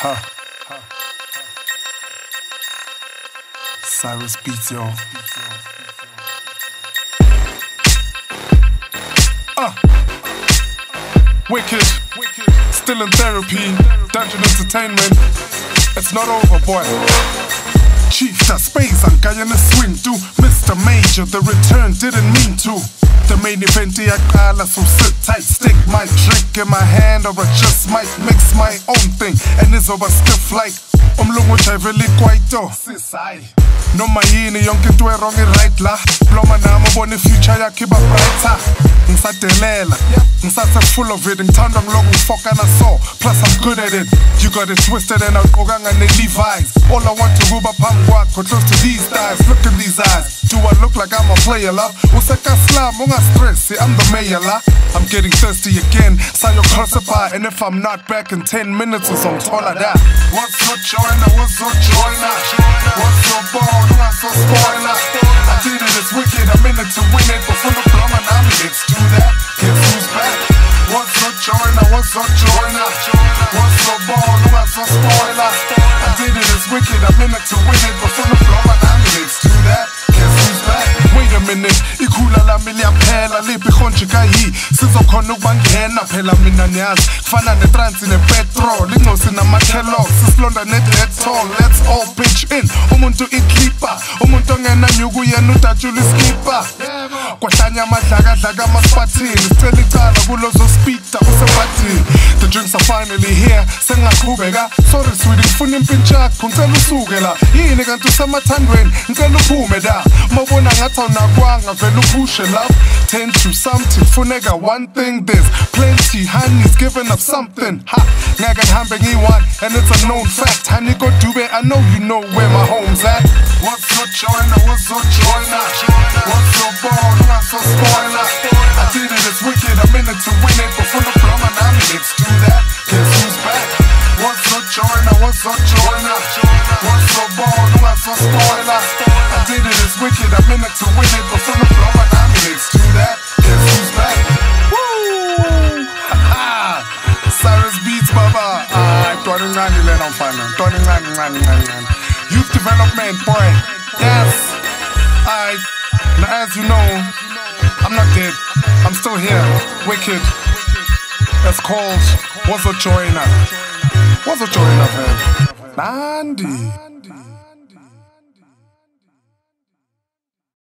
Huh. Cyrus beats yo. Uh. Wikid. Still in therapy. Dunjin entertainment. It's not over, boy. Space, I'm in a swing through Mr. Major, the return didn't mean to. The main event, iyaqala, so sit tight, stick my drink in my hand, or I just might mix my own thing, and it's over stiff like umlungu ujayivele ikwaito sisayi noma yini yonke into wrong right la? Bloma nami ubona ifuture yakhe iba brighter. Ngisadelela ngisase full of it ngithanda ngiloku ngifokana so plus i'm good at it. You got it twisted and awugqokanga ne-levis. All i want to kuba phambi kwakho close to these thighs. Look in these eyes. Do I look like I'm a player la? Usekaslam ungastress i'm the mayor la. I'm getting thirsty again. Sayo closer by and if i'm not back in 10 minutes uzongithola da what's your joiner what's your joiner. What's your ball what's your spoiler. I did it it's wicked i'm in it to win it. Before the plumber now let's do that. Guess who's back? What's your joiner what's your joiner. What's your ball what's your spoiler. I did it it's wicked i'm in it to win it. Before the plumber now let's do that. Guess who's back? Wait a minute. Ikhula lami liyaphela liphi ihonje kayi? Sizokhona ukubangena phela mina niyazi. Kufana netransi nepetrol ingcosi namakelox isilonda asshole let's all bitch in. Umuntu ikhipa umuntu ongena nyuku yena udatshula iskipa kwahlanya amadlakadlaka amaspathini sicela icala kulozo speed. Finally here. Sengingaqhubeka sorry sweetie ngifuna impintshi yakho. Ngicela usuke la. Yini kanti usemathandweni? Ngicela uphume da. Mawubona ngathi awunakwanga vele uphushe love tend to something. Funeka one thing this plenty honey's giving up something. Ha ngeke ngihambe ngiyi-one and it's a known fact. Honey go dube i know you know where my home's at. What's your joiner? What's your joiner? What's your ball what's your spoiler? I did it it's wicked i'm in it to win joiner what's your joiner what's your ball your spoiler i did it it's wicked. I'm in it to win it. Before the plumber now let's do that. Guess who's back? Woo! Ha-ha! Cyrus Beats Baba. Ah, ntwana encane lena mfana ntwana encane encane encane encane Youth development boy. Yes. Alright Now as you know I'm not dead. I'm still here. Wikid. It's called Wozojoina Wozojoina man Nandi